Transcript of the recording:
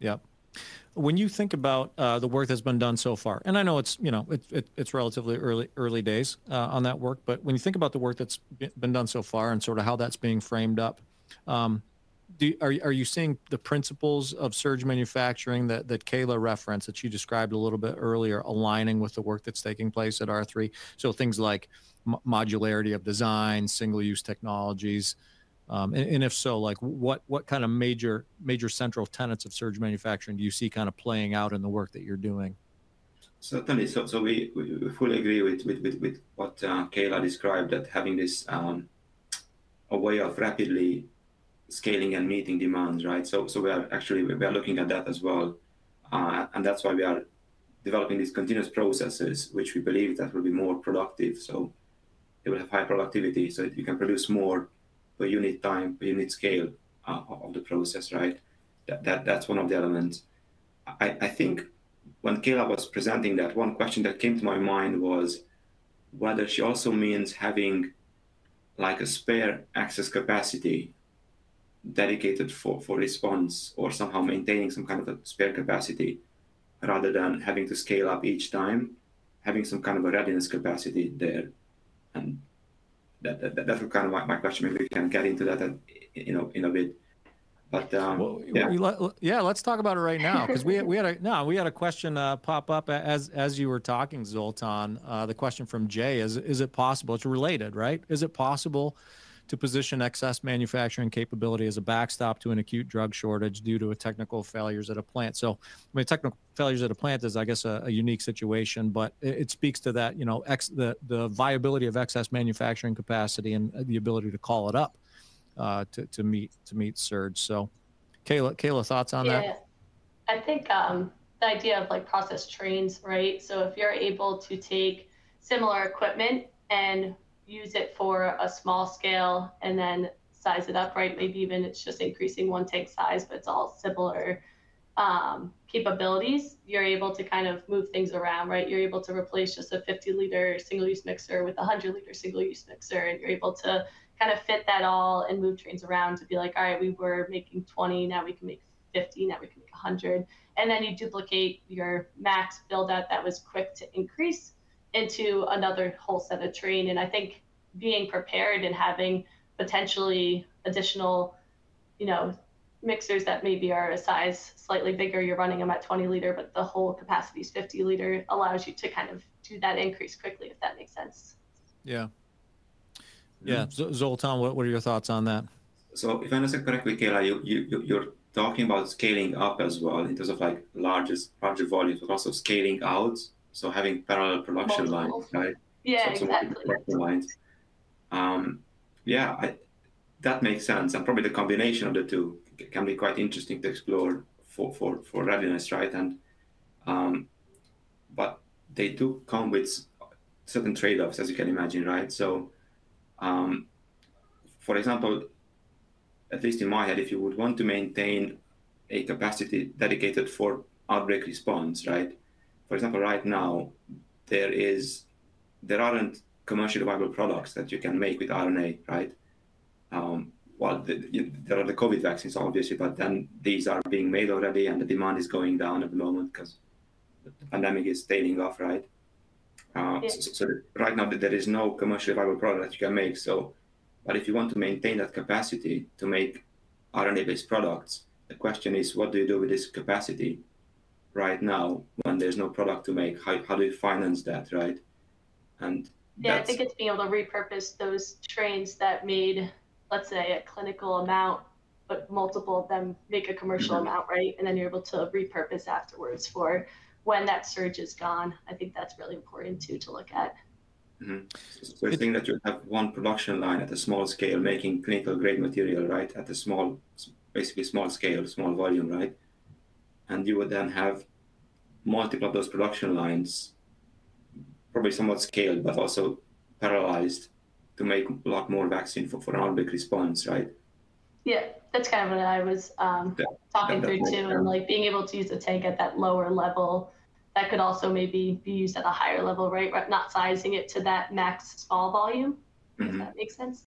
Yep. When you think about uh, the work that's been done so far, and I know it's you know it, it, it's relatively early early days uh, on that work, but when you think about the work that's been done so far and sort of how that's being framed up, um, do, are, are you seeing the principles of surge manufacturing that, that Kayla referenced that you described a little bit earlier aligning with the work that's taking place at R3? So things like modularity of design, single-use technologies, um, and, and, if so, like what what kind of major major central tenets of surge manufacturing do you see kind of playing out in the work that you're doing? Certainly. So, so we, we fully agree with, with, with, with what uh, Kayla described that having this um, a way of rapidly scaling and meeting demands, right? So, so we are actually we are looking at that as well, uh, and that's why we are developing these continuous processes, which we believe that will be more productive. So it will have high productivity, so you can produce more per unit time, per unit scale uh, of the process, right? That, that that's one of the elements. I, I think when Kayla was presenting that, one question that came to my mind was whether she also means having like a spare access capacity dedicated for, for response or somehow maintaining some kind of a spare capacity rather than having to scale up each time, having some kind of a readiness capacity there. And that, that, that's kind of my, my question. Maybe we can get into that, you know, in a bit. But um, well, yeah. yeah, let's talk about it right now because we we had a no, we had a question uh, pop up as as you were talking, Zoltan. Uh, the question from Jay is: Is it possible? It's related, right? Is it possible to position excess manufacturing capability as a backstop to an acute drug shortage due to a technical failures at a plant. So, I mean, technical failures at a plant is, I guess, a, a unique situation, but it, it, speaks to that, you know, ex, the the viability of excess manufacturing capacity and the ability to call it up uh, to to meet to meet surge. So, Kayla, Kayla, thoughts on yeah. that? I think um, the idea of like process trains, right? So if you're able to take similar equipment and use it for a small scale and then size it up, right? Maybe even it's just increasing one tank size, but it's all similar um, capabilities. You're able to kind of move things around, right? You're able to replace just a 50 liter single use mixer with a 100 liter single use mixer, and you're able to kind of fit that all and move trains around to be like, all right, we were making 20, now we can make 50, now we can make 100. And then you duplicate your max build out that was quick to increase into another whole set of train. And I think being prepared and having potentially additional, you know, mixers that maybe are a size slightly bigger, you're running them at 20 liter, but the whole capacity is 50 liter, allows you to kind of do that increase quickly, if that makes sense. Yeah. Yeah. Mm-hmm. Zoltan, what, what are your thoughts on that? So if I understand correctly, Kayla, you, you, you're talking about scaling up as well in terms of like largest, larger volumes, but also scaling out so having parallel production Multiple. lines, right? Yeah, so, exactly. Production lines. Um, yeah, I, that makes sense, and probably the combination of the two can be quite interesting to explore for for, for readiness, right? And um, but they do come with certain trade-offs, as you can imagine, right? So, um, for example, at least in my head, if you would want to maintain a capacity dedicated for outbreak response, right? For example, right now, there is there aren't commercially viable products that you can make with RNA, right? Um, well, the, you, there are the COVID vaccines, obviously, but then these are being made already, and the demand is going down at the moment because the pandemic is tailing off, right? Uh, yeah. so, so, right now, there is no commercially viable product that you can make. So, but if you want to maintain that capacity to make RNA-based products, the question is, what do you do with this capacity? Right now when there's no product to make? How, how do you finance that, right? And yeah, I think it's being able to repurpose those trains that made, let's say, a clinical amount, but multiple of them make a commercial mm-hmm. amount, right? And then you're able to repurpose afterwards for when that surge is gone. I think that's really important too to look at. Mm-hmm. So I think that you have one production line at a small scale making clinical grade material, right? At a small, basically small scale, small volume, right? and you would then have multiple of those production lines, probably somewhat scaled, but also parallelized to make a lot more vaccine for, for an outbreak response, right? Yeah, that's kind of what I was um, talking through too, and like being able to use the tank at that lower level, that could also maybe be used at a higher level, right? Not sizing it to that max small volume. Mm-hmm. If that makes sense.